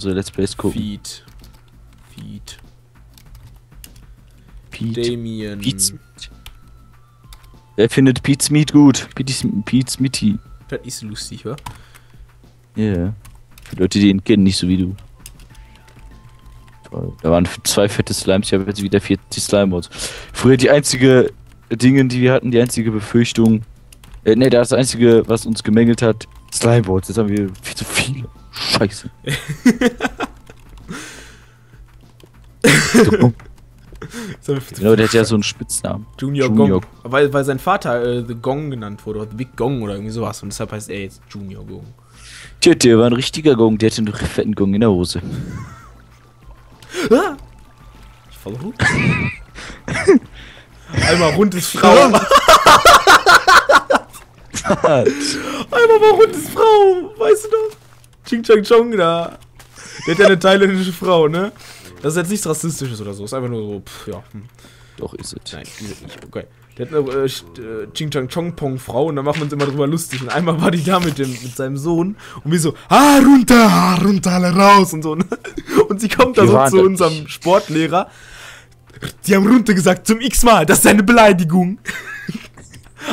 unsere Let's Plays gucken. Feed. Feed. Pete. Damien. Pete's Meat. Wer findet Pete's Meat gut? Pete's, Pete's Meaty. Das ist lustig, wa? Ja. Yeah. Für Leute, die ihn kennen, nicht so wie du. Toll. Da waren zwei fette Slimes, ich habe jetzt wieder 40 Slime-Mods. Früher die einzige Dinge, die wir hatten, die einzige Befürchtung. Äh, ne, das einzige, was uns gemängelt hat, Slime-Mods. Jetzt haben wir viel zu viele. Scheiße. Genau, der hat ja so einen Spitznamen. Junior, Junior. Gong. Weil, weil sein Vater äh, The Gong genannt wurde, oder The Big Gong oder irgendwie sowas. Und deshalb heißt er jetzt Junior Gong. Tja, der war ein richtiger Gong, der hatte einen fetten Gong in der Hose. Ah! Ich fall rund. Einmal rund ist Frau. Einmal mal rund ist Frau. Weißt du noch? Ching Chang Chong da. Der hat ja eine thailändische Frau, ne? Das ist jetzt nichts Rassistisches oder so. Ist einfach nur so, pff, ja. Hm. Doch ist es. Nein, die sind nicht. Okay. Der hat eine äh, äh, Ching Chang Chong Pong Frau und dann macht man uns immer drüber lustig. Und einmal war die da mit, dem, mit seinem Sohn und wir so, ah, runter, ah, runter, alle raus und so. Ne? Und sie kommt da Die so zu da unserem. Sportlehrer. Sie haben runter gesagt zum x-mal, das ist eine Beleidigung.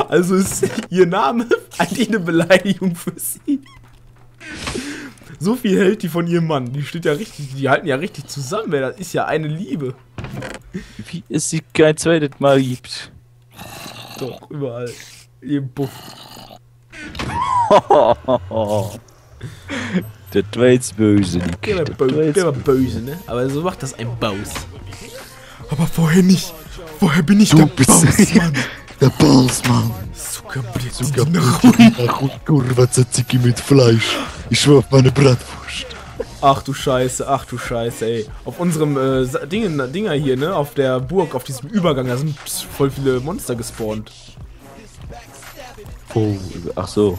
Also ist ihr Name eigentlich eine Beleidigung für sie. So viel hält die von ihrem Mann. Die steht ja richtig, die halten ja richtig zusammen, ey. Das ist ja eine Liebe. Wie es sie kein zweites Mal gibt. Doch, überall. Im Buff. Der war jetzt böse, Nick. Der war, Das bö der war böse, ne? Aber so macht das ein Baus. Aber vorher nicht. Vorher bin ich Du der bist Baus, Mann. der Balsmann. Zuckerbrett. Kurva Tzatziki mit Fleisch. Ich schwör auf meine Bratwurst. Ach du Scheiße, ach du Scheiße, ey. Auf unserem äh, Dingen, Dinger hier, ne? Auf der Burg, auf diesem Übergang, da sind voll viele Monster gespawnt. Oh, ach so.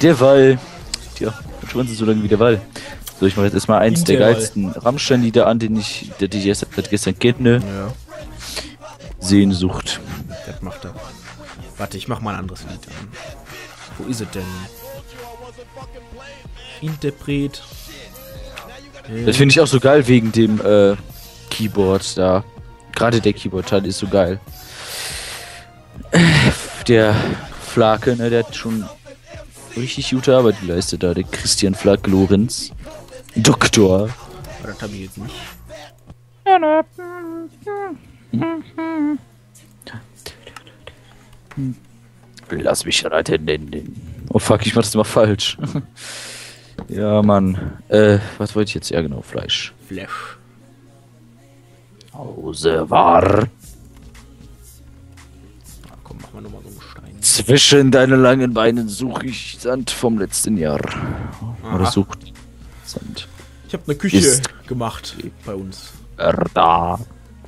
Der Wall. Tja, schon so lange wie der Wall. So, ich mache jetzt erstmal eins der Intervall. geilsten Rammstein-Lieder an, den ich, der die ich erst seit gestern kenne. Ja, Sehnsucht. das macht er. Warte, ich mach mal ein anderes Lied an. Wo ist es denn? Interpret. Das finde ich auch so geil wegen dem äh, Keyboard da. Gerade der Keyboard-Teil ist so geil. Der Flake, ne, der hat schon richtig gute Arbeit geleistet da. Der Christian Flake Lorenz. Doktor. Aber das hab ich jetzt nicht. Lass mich reiten nennen. Oh fuck, ich mach das immer falsch. ja, Mann. Äh, was wollte ich jetzt? Ja, genau, Fleisch. Flash. Hause war Ah, komm, mach mal nochmal so einen Stein. zwischen deinen langen Beinen suche ich Sand vom letzten Jahr. Oder Aha. sucht Sand. Ich hab eine Küche Ist- gemacht bei uns. Er da.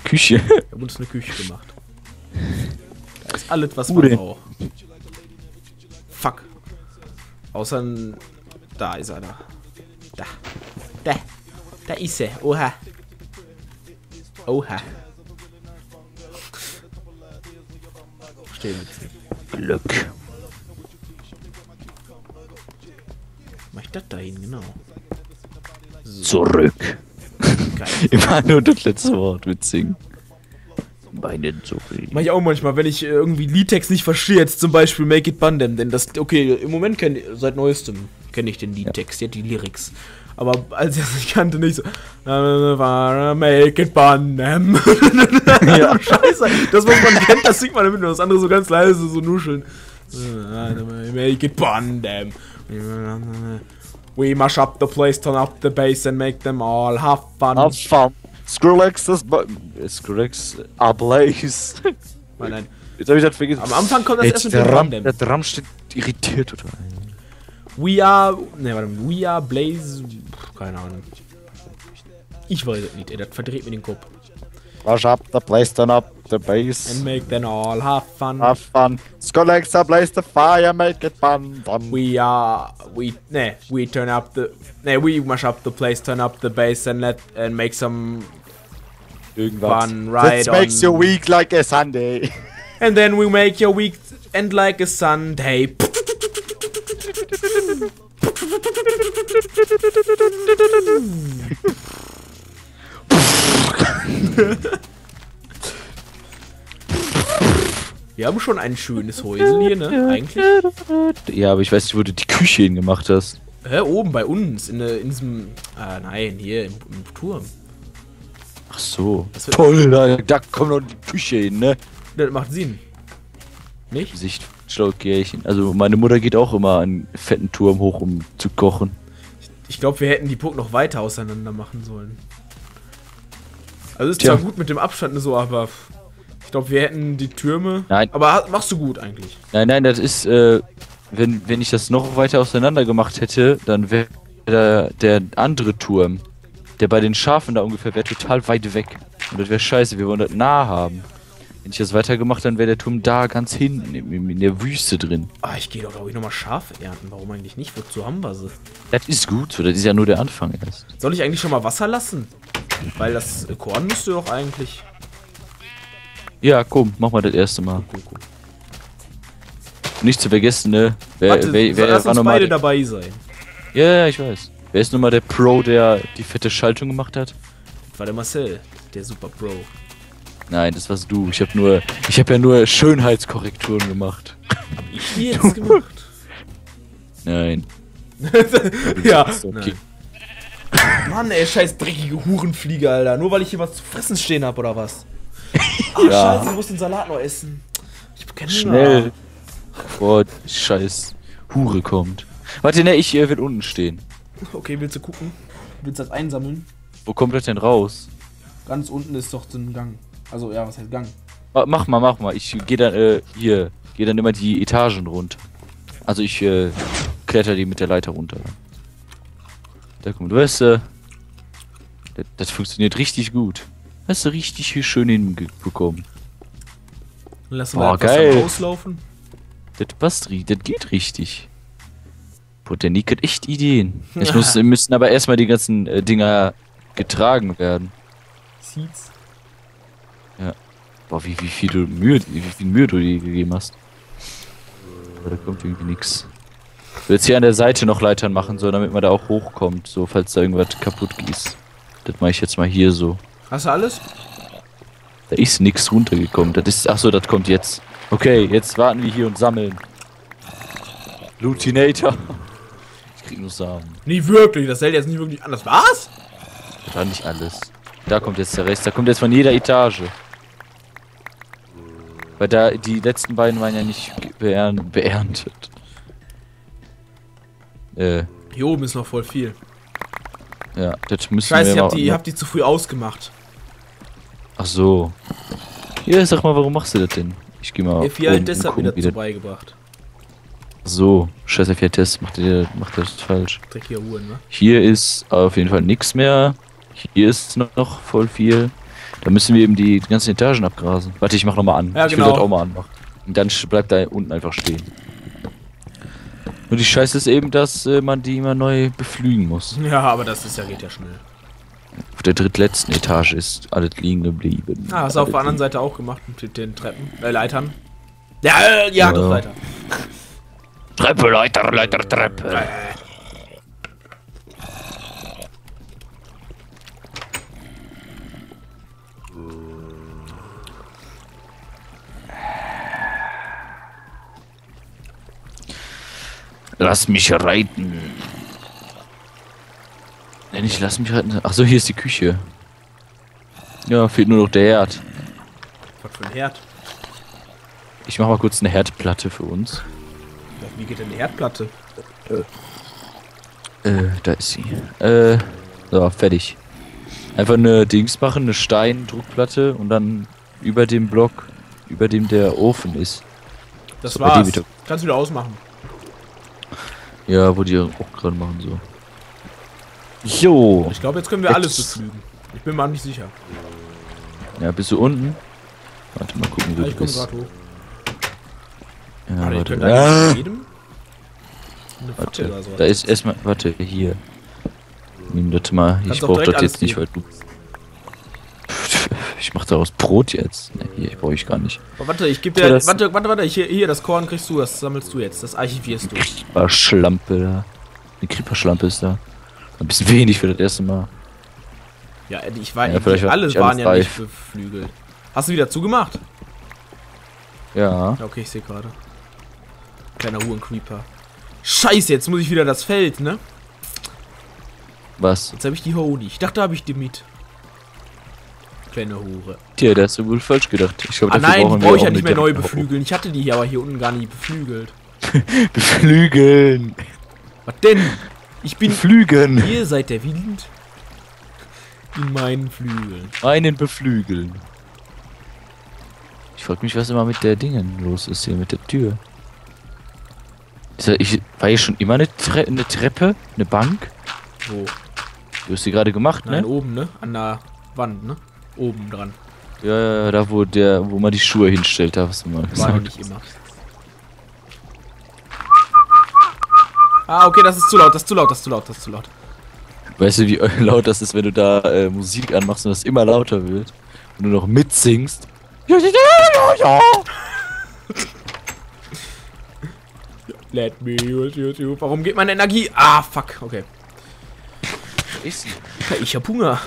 Küche. Wir haben uns eine Küche gemacht. Da ist alles, was Wo man braucht. Fuck. Außer ein... Da ist er da. Da. Da. Ist er. Oha. Oha. Stehen. Glück. Mach ich das dahin, genau. Zurück. Geil. Immer nur das letzte Wort mitsingen. Meinen zurück. Mach ich auch manchmal, wenn ich äh, irgendwie Liedtext nicht verstehe, jetzt zum Beispiel Make It Bundem, denn das, okay, im Moment kenne seit neuestem kenne ich den Liedtext, ja. die Lyrics. Aber als ich das nicht kannte, nicht so, "Äh, Make It Bundem. ja. Scheiße, das, was man kennt, das singt man damit, und das andere so ganz leise, so nuscheln. Make It Bundem. We mash up the place, turn up the bass and make them all have fun. Have fun. Skrillex ist bei. Skrillex ablaze. Nein, nein. Jetzt hab ich das vergessen. Am Anfang kommt das erst mit der, dem Ram, Bundem. der Drum steht irritiert oder? We are. Ne, warte. We are Blaze. Pff, Keine Ahnung. Ich weiß es nicht, ey. Das verdreht mir den Kopf. Rush up the place, turn up the bass. And make them all have fun. Have fun. Skrillex ablaze the fire, make it fun. fun. We are. We. Ne, we turn up the. Ne, we mash up the place, turn up the bass and let. and make some. Irgendwas. Fun ride This makes your week like a Sunday. And then we make your week end like a Sunday. Wir haben schon ein schönes Häusel hier, ne? Eigentlich. Ja, aber ich weiß nicht, wo du die Küche hingemacht hast. Hä, oben bei uns, in, der- in diesem. Ah, nein, hier im, im Turm. Ach so. Toll, da, da kommt noch die Küche hin, ne? Das macht Sinn. Nicht? Sicht schlau Gärchen. Also meine Mutter geht auch immer an einen fetten Turm hoch, um zu kochen. Ich glaube, wir hätten die Puck noch weiter auseinander machen sollen. Also ist Tja. zwar gut mit dem Abstand so, aber ich glaube, wir hätten die Türme. Nein. Aber machst du gut eigentlich. Nein, nein, das ist, äh, wenn, wenn ich das noch weiter auseinander gemacht hätte, dann wäre der, der andere Turm, der bei den Schafen da ungefähr wäre, total weit weg. Und das wäre scheiße, wir wollen das nah haben. Wenn ich das weitergemacht, dann wäre der Turm da ganz hinten, in, der Wüste drin. Ah, ich gehe doch, glaube ich, nochmal Schafe ernten. Warum eigentlich nicht? Wozu haben wir sie? Das ist gut, so, das ist ja nur der Anfang erst. Soll ich eigentlich schon mal Wasser lassen? Weil das Korn müsste doch eigentlich. Ja, komm, mach mal das erste Mal. Cool, cool. Nicht zu vergessen, ne? Wer, Warte, wer, wer lass uns beide dabei sein. Ja, ja, ich weiß. Wer ist nun mal der Pro, der die fette Schaltung gemacht hat? War der Marcel, der Super Pro. Nein, das warst du. Ich habe nur, ich habe ja nur Schönheitskorrekturen gemacht. Hab ich die jetzt gemacht? Nein. ja. Okay. Nein. Mann, ey, scheiß dreckige Hurenfliege, Alter. Nur weil ich hier was zu fressen stehen hab, oder was? Ah, Ja. scheiße, ich muss den Salat noch essen. Ich hab keinen. Schnell. Die scheiß Hure kommt. Warte, ne, ich äh, will unten stehen. Okay, willst du gucken? Willst du das einsammeln? Wo kommt das denn raus? Ganz unten ist doch so ein Gang. Also, ja, was heißt Gang? Ma- Mach mal, mach mal. Ich gehe dann, äh, hier, gehe dann immer die Etagen runter. Also ich, äh, kletter die mit der Leiter runter. Da kommt, weißt du, das, das funktioniert richtig gut. Hast du richtig hier schön hinbekommen. Lass mal etwas geil. am Auslaufen. Das passt, das geht richtig. Boah, der Nick hat echt Ideen. Es muss, müssen aber erstmal die ganzen äh, Dinger getragen werden. Seeds. Boah, wie, wie viel du Mühe, wie viel Mühe du dir gegeben hast. Aber da kommt irgendwie nix. Ich will jetzt hier an der Seite noch Leitern machen, so damit man da auch hochkommt, so falls da irgendwas kaputt ist. Das mache ich jetzt mal hier so. Hast du alles? Da ist nix runtergekommen. Das ist. Achso, das kommt jetzt. Okay, jetzt warten wir hier und sammeln. Lutinator. Ich krieg nur Samen. Nee, wirklich. Das hält jetzt nicht wirklich anders. Was? War nicht alles. Da kommt jetzt der Rest. Da kommt jetzt von jeder Etage. Weil da die letzten beiden waren ja nicht beerntet. Äh, Hier oben ist noch voll viel. ja, das müssen Scheiße, wir ich hab mal- die, ich hab die zu früh ausgemacht. Ach so. Ja, sag mal, warum machst du das denn? Ich geh mal. F4 oben halt mir guck dazu beigebracht. So, scheiß F4 Test, macht der macht das falsch. Dreckige Uhren, ne? Hier ist auf jeden Fall nichts mehr. Hier ist noch voll viel. Da müssen wir eben die ganzen Etagen abgrasen. Warte, ich mach nochmal an. Ja, ich genau. will das auch mal anmachen. Und dann bleibt da unten einfach stehen. Und die Scheiße ist eben, dass äh, man die immer neu beflügen muss. Ja, aber das ist ja, geht ja schnell. Auf der drittletzten Etage ist alles liegen geblieben. Ah, hast du auf der anderen Seite auch gemacht mit den Treppen, äh, Leitern. Ja, äh, ja, Ja. doch, Leiter. Treppe, Leiter, Leiter, Treppe. Lass mich reiten. Nenn ich lass mich reiten. Ach so, hier ist die Küche. Ja, fehlt nur noch der Herd. Was für ein Herd. Ich mach mal kurz eine Herdplatte für uns. Wie geht denn die Herdplatte? Äh, da ist sie. Äh, so, fertig. Einfach eine Dings machen, eine Steindruckplatte und dann über dem Block, über dem der Ofen ist. Das So, war's. bitte. Kannst du wieder ausmachen. Ja, wo die auch gerade machen so. Jo. Ich glaube, jetzt können wir alles Jetzt- beflügen. Ich bin mir nicht sicher. Ja, bist du unten? Warte mal gucken, wo Ja, ich du komme bist. gerade hoch. Ja, Warte, ich warte. Ah, jedem eine Fackel oder warte. so. Da ist erstmal, warte, hier. Nimm das mal. Kannst ich doch brauch direkt das jetzt alles nicht, weil du. Ich mach daraus Brot jetzt. Ne, hier, brauche ich gar nicht. Aber warte, ich gebe dir. das- Warte, warte, warte. Hier, hier, das Korn kriegst du, das sammelst du jetzt. Das archivierst du. War Schlampe da. Eine Creeper-Schlampe ist da. Ein bisschen wenig für das erste Mal. Ja, ich war, Ja, vielleicht die, war alle nicht waren alles ja nicht reif. beflügelt. Hast du wieder zugemacht? Ja, okay, ich sehe gerade. Kleiner Huren-Creeper. Scheiße, jetzt muss ich wieder das Feld, ne? Was? Jetzt habe ich die Holy. Ich dachte, da habe ich die mit. Kleine Hure. Tja, da hast du wohl falsch gedacht. Ich glaube, Ah nein, die brauche ich ja nicht mehr neu beflügeln. Ich hatte die hier aber hier unten gar nicht beflügelt. Beflügeln. Was denn? Ich bin... Beflügeln. Ihr seid der Wind. In meinen Flügeln. Einen beflügeln. Ich frag mich, was immer mit der Dingen los ist hier, mit der Tür. Ich, war hier schon immer eine, Tre eine Treppe? Eine Bank? Wo? Du hast die gerade gemacht, Nein, ne? oben, ne? An der Wand, ne? Oben dran. Ja, ja, ja, da wo der, wo man die Schuhe hinstellt, da hast du mal War gesagt. nicht immer. Ah, okay, das ist zu laut, das ist zu laut, das ist zu laut, das ist zu laut. Weißt du, wie laut das ist, wenn du da äh, Musik anmachst und das immer lauter wird? Und du noch mitsingst? Ja, ja, ja, ja, ja. Let me use YouTube. Warum geht meine Energie? Ah, fuck. Okay. Ist sie. Ja, Ich hab Hunger.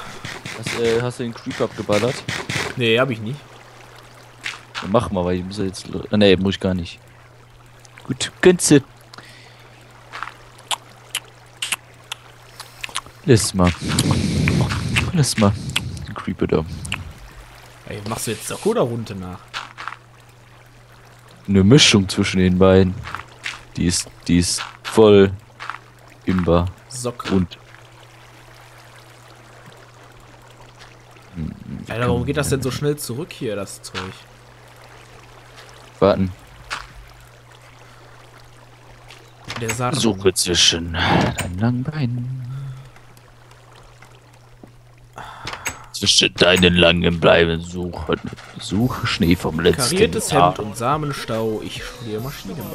Hast, äh, hast du den Creep abgeballert? Nee, hab ich nicht. Dann mach mal, weil ich muss ja jetzt. Ah, nee, muss ich gar nicht. Gut, Gänse. Lass mal. Lass mal. Den Creeper da. Ey, machst du jetzt oder Runde nach? Eine Mischung zwischen den beiden. Die ist, die ist voll imbar Socke. und Alter, warum geht das denn so schnell zurück hier, das Zeug? warten. Der Saat. Suche zwischen deinen langen Beinen. Zwischen deinen langen Bleiben suchen. Suche Schnee vom letzten Kariertes. Hemd und Samenstau. Ich studiere Maschinenbau.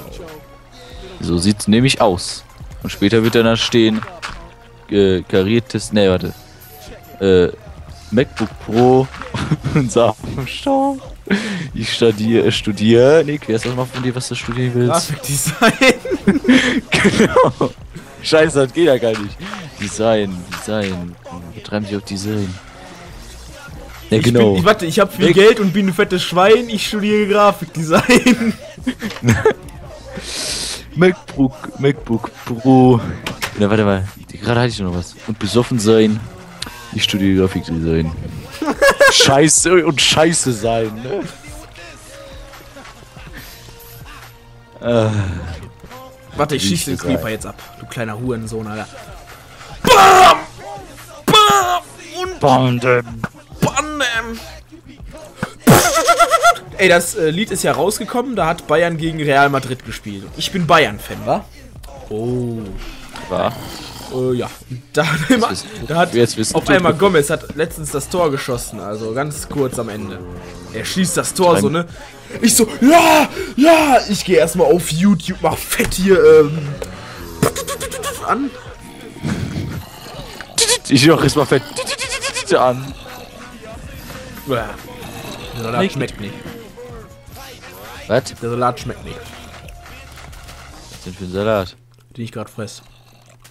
So sieht's nämlich aus. Und später wird dann da stehen, äh, kariertes, ne, warte, äh, MacBook Pro und Samenstau. Ich studiere, äh, studiere, Nick, wer ist das mal von dir, was du studieren willst? Grafikdesign. genau. Scheiße, das geht ja gar nicht. Design, Design. Betreiben sich auf Design. Ja, Ich genau. Bin, ich, warte, ich habe viel Weg. Geld und bin ein fettes Schwein. Ich studiere Grafikdesign. MacBook, MacBook Pro. Na, warte mal. Gerade hatte ich noch was. Und besoffen sein. Ich studiere Grafikdesign. Scheiße und Scheiße sein, ne? Äh, Warte, ich schieße den Creeper jetzt ab. Du kleiner Hurensohn, Alter. BAM! BAM! Und. BAM! Ey, das äh, Lied ist ja rausgekommen. Da hat Bayern gegen Real Madrid gespielt. Ich bin Bayern-Fan, wa? Oh. War. Äh, ja. Da hat, immer, da hat jetzt wissen auf einmal Gomez hat letztens das Tor geschossen, also ganz kurz am Ende. Er schießt das Tor so, ne? Ich so, ja, ja, ich gehe erstmal auf YouTube, mach fett hier ähm, an. Ich noch erstmal fett an. Nicht. schmeckt nicht. Was? Der Salat schmeckt nicht, Was ist denn für ein Salat? den ich gerade fress.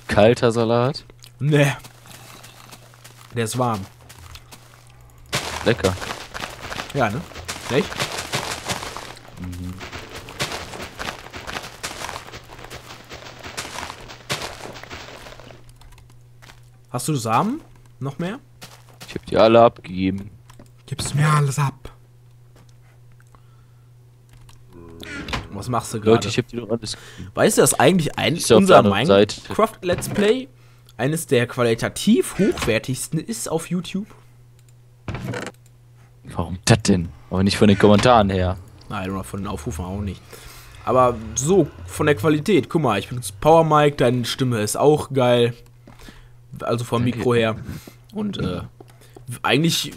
Kalter Salat? Ne. Der ist warm. Lecker. Ja, ne? Echt? Hast du Samen? Noch mehr? Ich hab die alle abgegeben. Gib's mir alles ab. Was machst du gerade? Leute, ich hab die doch alles. Weißt du, dass eigentlich ein, unser. Minecraft Let's Play eines der qualitativ hochwertigsten ist auf YouTube? Warum das denn? Aber nicht von den Kommentaren her. Nein, oder von den Aufrufen auch nicht. Aber so, von der Qualität. Guck mal, ich benutze Power Mic, deine Stimme ist auch geil. Also vom. Mikro her. Und äh, eigentlich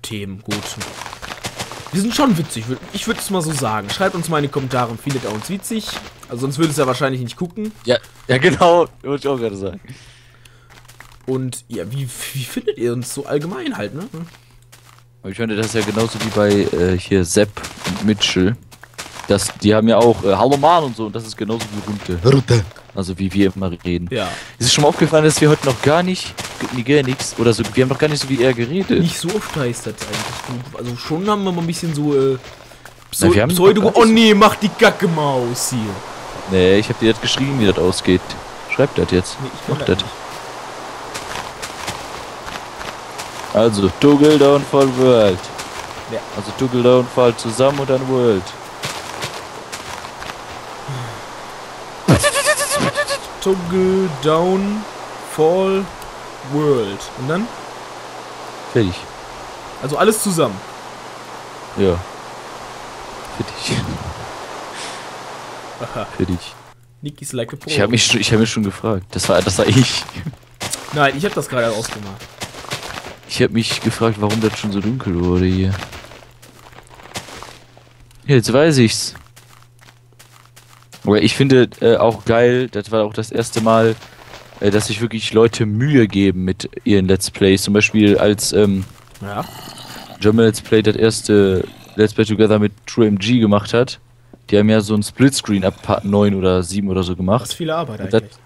Themen, gut. Wir sind schon witzig, ich würde es mal so sagen. Schreibt uns mal in die Kommentare, findet ihr uns witzig? Also sonst würdet ihr ja wahrscheinlich nicht gucken. Ja, ja genau. Wollte ich auch gerade sagen. Und ja, wie, wie findet ihr uns so allgemein halt, ne? Aber ich finde, das ist ja genauso wie bei äh, hier Sepp und Mitchell. Das, die haben ja auch äh, Hallo Mann und so und das ist genauso wie Runte. Runte. Also wie wir immer reden. Ja. Ist es schon mal aufgefallen, dass wir heute noch gar nicht, gar nichts, oder so, wir haben noch gar nicht so wie er geredet. Nicht so steistert eigentlich. Du- Also schon haben wir mal ein bisschen so, äh, Pseu Na, wir haben Pseudo. Oh nee, mach die Gacke Maus hier. Nee, ich hab dir das geschrieben, wie das ausgeht. Schreib das jetzt. Nee, ich Mach das das. Also, Toggle Down Fall World. Ja. Also Toggle Down Fall zusammen und dann World. Toggle Down Fall World. Und dann? Fertig. Also alles zusammen. Ja. Fertig. Aha. Fertig. Nick like a pro. Ich habe mich, ich hab mich schon gefragt. Das war, das war ich. Nein, ich habe das gerade ausgemacht. Ich habe mich gefragt, warum das schon so dunkel wurde hier. Jetzt weiß ich's. Aber ich finde äh, auch geil, das war auch das erste Mal, äh, dass sich wirklich Leute Mühe geben mit ihren Let's Plays. Zum Beispiel als ähm, Ja. German Let's Play das erste Let's Play Together mit TrueMG gemacht hat. Die haben ja so ein Splitscreen ab Part 9 oder 7 oder so gemacht. viele Arbeit Und das- eigentlich.